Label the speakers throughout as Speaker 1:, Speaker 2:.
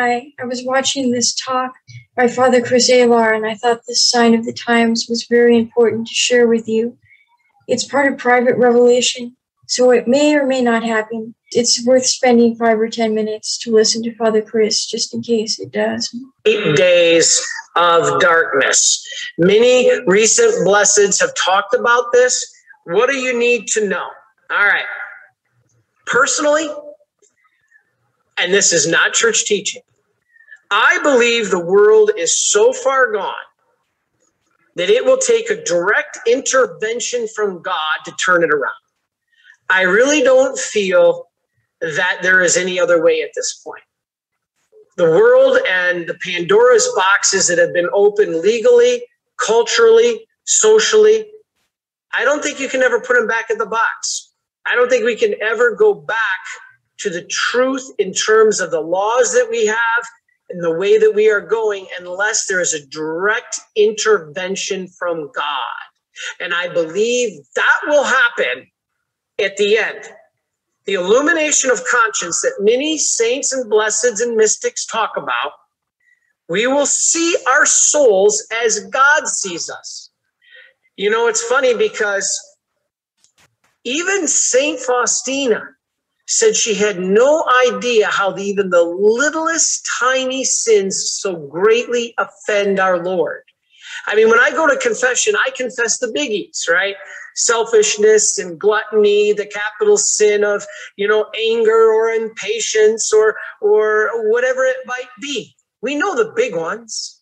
Speaker 1: Hi, I was watching this talk by Father Chris Alar, and I thought this sign of the times was very important to share with you. It's part of private revelation, so it may or may not happen. It's worth spending five or ten minutes to listen to Father Chris, just in case it does.
Speaker 2: Eight days of darkness. Many recent blesseds have talked about this. What do you need to know? All right. Personally, and this is not church teaching, I believe the world is so far gone that it will take a direct intervention from God to turn it around. I really don't feel that there is any other way at this point. The world and the Pandora's boxes that have been opened legally, culturally, socially, I don't think you can ever put them back in the box. I don't think we can ever go back to the truth in terms of the laws that we have and the way that we are going unless there is a direct intervention from God. And I believe that will happen at the end. The illumination of conscience that many saints and blesseds and mystics talk about, we will see our souls as God sees us. You know, it's funny because even Saint Faustina, said she had no idea how the, even the littlest tiny sins so greatly offend our Lord. I mean, when I go to confession, I confess the biggies, right? Selfishness and gluttony, the capital sin of, you know, anger or impatience or or whatever it might be. We know the big ones.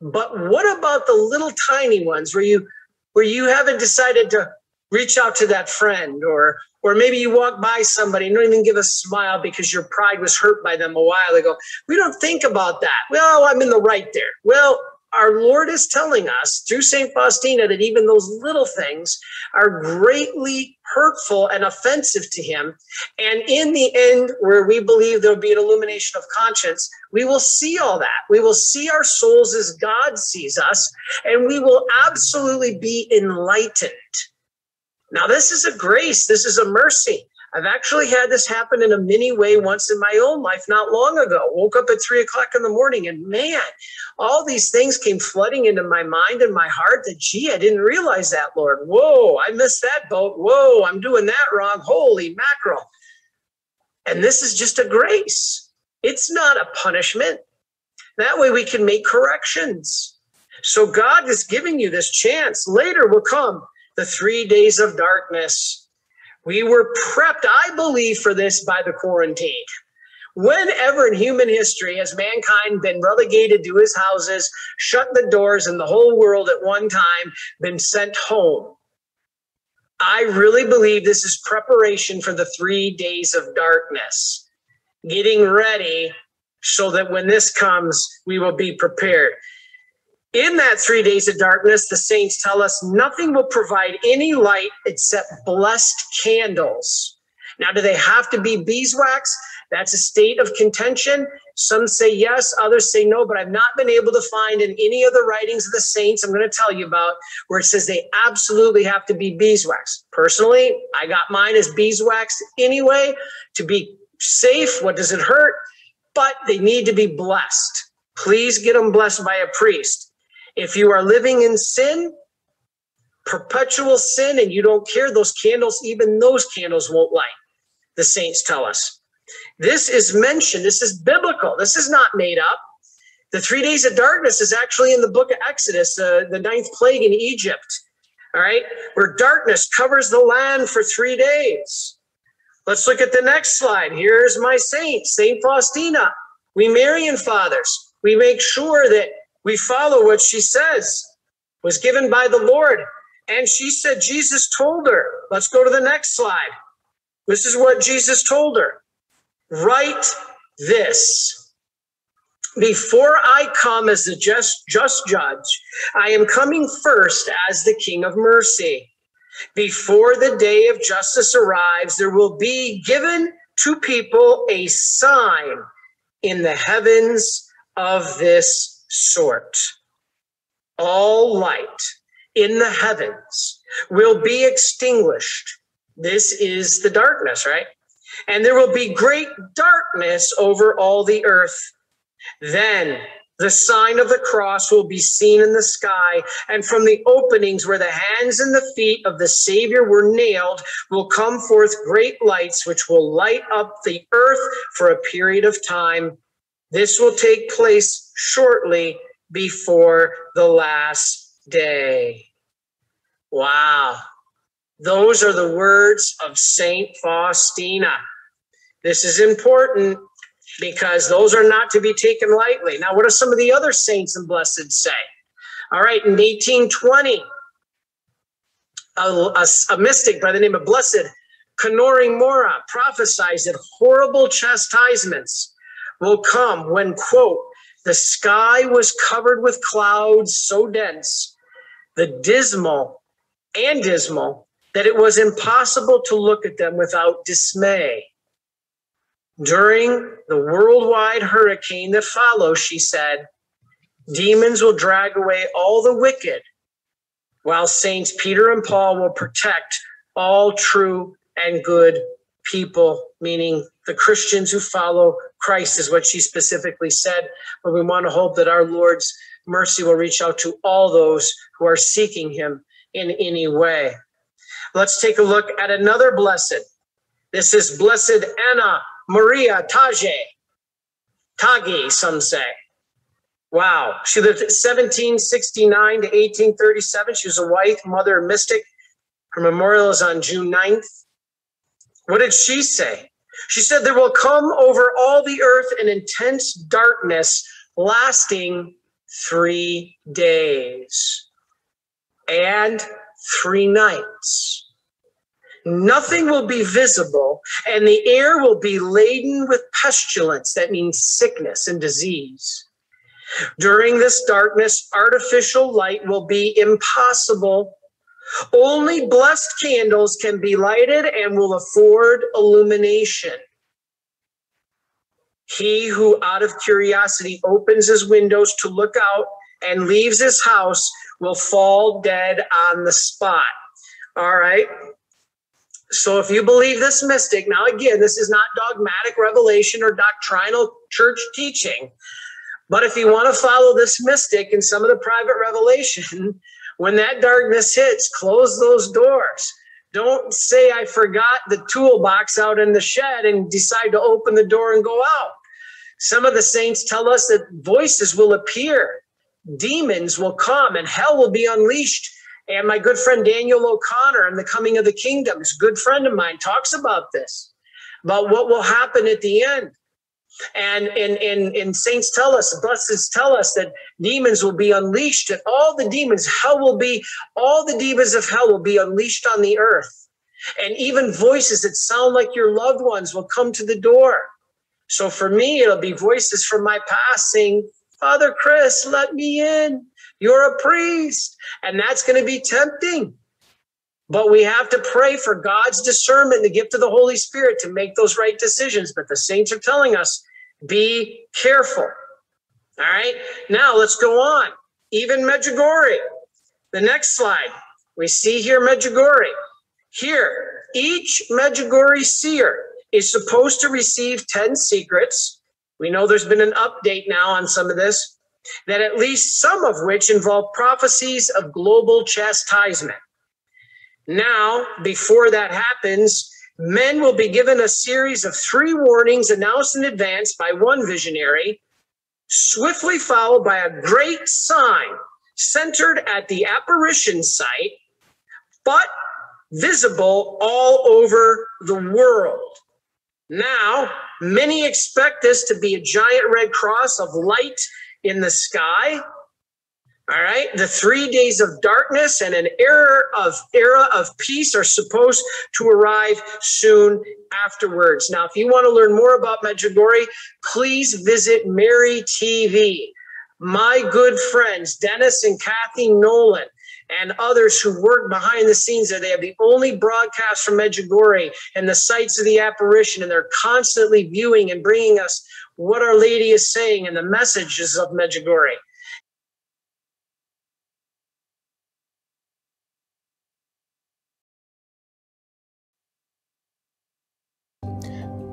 Speaker 2: But what about the little tiny ones where you where you haven't decided to reach out to that friend or or maybe you walk by somebody and don't even give a smile because your pride was hurt by them a while ago. We don't think about that. Well, I'm in the right there. Well, our Lord is telling us through St. Faustina that even those little things are greatly hurtful and offensive to him. And in the end, where we believe there'll be an illumination of conscience, we will see all that. We will see our souls as God sees us, and we will absolutely be enlightened. Now, this is a grace, this is a mercy. I've actually had this happen in a mini way once in my own life not long ago. Woke up at three o'clock in the morning and man, all these things came flooding into my mind and my heart that, gee, I didn't realize that, Lord. Whoa, I missed that boat. Whoa, I'm doing that wrong. Holy mackerel. And this is just a grace, it's not a punishment. That way we can make corrections. So God is giving you this chance. Later will come the three days of darkness. We were prepped, I believe, for this by the quarantine. Whenever in human history has mankind been relegated to his houses, shut the doors, and the whole world at one time been sent home? I really believe this is preparation for the three days of darkness, getting ready so that when this comes, we will be prepared. In that three days of darkness, the saints tell us nothing will provide any light except blessed candles. Now, do they have to be beeswax? That's a state of contention. Some say yes, others say no, but I've not been able to find in any of the writings of the saints I'm going to tell you about where it says they absolutely have to be beeswax. Personally, I got mine as beeswax anyway to be safe. What does it hurt? But they need to be blessed. Please get them blessed by a priest. If you are living in sin, perpetual sin, and you don't care, those candles, even those candles won't light, the saints tell us. This is mentioned, this is biblical, this is not made up. The three days of darkness is actually in the book of Exodus, uh, the ninth plague in Egypt, all right, where darkness covers the land for three days. Let's look at the next slide. Here's my saint, Saint Faustina. We Marian fathers. We make sure that we follow what she says was given by the Lord. And she said, Jesus told her, let's go to the next slide. This is what Jesus told her. Write this. Before I come as the just, just judge, I am coming first as the King of mercy. Before the day of justice arrives, there will be given to people a sign in the heavens of this sort. All light in the heavens will be extinguished. This is the darkness, right? and there will be great darkness over all the earth. Then the sign of the cross will be seen in the sky, and from the openings where the hands and the feet of the Savior were nailed will come forth great lights, which will light up the earth for a period of time. This will take place shortly before the last day. Wow. Those are the words of Saint Faustina. This is important because those are not to be taken lightly. Now, what do some of the other saints and blessed say? All right, in 1820, a, a, a mystic by the name of Blessed Canori Mora prophesies that horrible chastisements will come when, quote, the sky was covered with clouds so dense, the dismal and dismal, that it was impossible to look at them without dismay. During the worldwide hurricane that follows, she said, demons will drag away all the wicked, while Saints Peter and Paul will protect all true and good people, meaning the Christians who follow Christ, is what she specifically said. But we want to hope that our Lord's mercy will reach out to all those who are seeking Him in any way. Let's take a look at another blessed. This is Blessed Anna Maria Tage. Tagi, some say. Wow. She lived 1769 to 1837. She was a wife, mother, mystic. Her memorial is on June 9th. What did she say? She said, There will come over all the earth an intense darkness lasting three days and three nights. Nothing will be visible, and the air will be laden with pestilence. That means sickness and disease. During this darkness, artificial light will be impossible only blessed candles can be lighted and will afford illumination. He who, out of curiosity, opens his windows to look out and leaves his house will fall dead on the spot. All right. So if you believe this mystic, now again, this is not dogmatic revelation or doctrinal church teaching. But if you want to follow this mystic and some of the private revelation, when that darkness hits, close those doors. Don't say, I forgot the toolbox out in the shed and decide to open the door and go out. Some of the saints tell us that voices will appear, demons will come, and hell will be unleashed. And my good friend Daniel O'Connor in The Coming of the Kingdom, is a good friend of mine, talks about this, about what will happen at the end. And in, in, in saints tell us, blesseds tell us that demons will be unleashed, and all the demons, hell will be, all the demons of hell will be unleashed on the earth. And even voices that sound like your loved ones will come to the door. So for me, it'll be voices from my past saying, Father Chris, let me in. You're a priest. And that's going to be tempting. But we have to pray for God's discernment, the gift of the Holy Spirit to make those right decisions. But the saints are telling us be careful. All right. Now let's go on. Even Medjugorje. The next slide. We see here Medjugorje. Here, each Medjugorje seer is supposed to receive 10 secrets. We know there's been an update now on some of this, that at least some of which involve prophecies of global chastisement. Now, before that happens, men will be given a series of three warnings announced in advance by one visionary, swiftly followed by a great sign centered at the apparition site, but visible all over the world. Now, many expect this to be a giant red cross of light in the sky all right. The three days of darkness and an era of era of peace are supposed to arrive soon afterwards. Now, if you want to learn more about Medjugorje, please visit Mary TV. My good friends, Dennis and Kathy Nolan, and others who work behind the scenes there. They have the only broadcast from Medjugorje and the sites of the apparition, and they're constantly viewing and bringing us what Our Lady is saying and the messages of Medjugorje.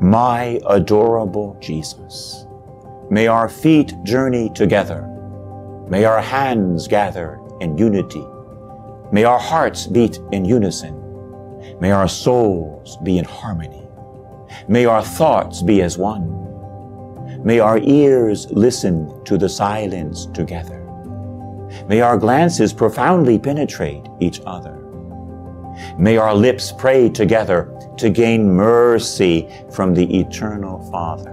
Speaker 3: My adorable Jesus. May our feet journey together. May our hands gather in unity. May our hearts beat in unison. May our souls be in harmony. May our thoughts be as one. May our ears listen to the silence together. May our glances profoundly penetrate each other. May our lips pray together to gain mercy from the eternal Father.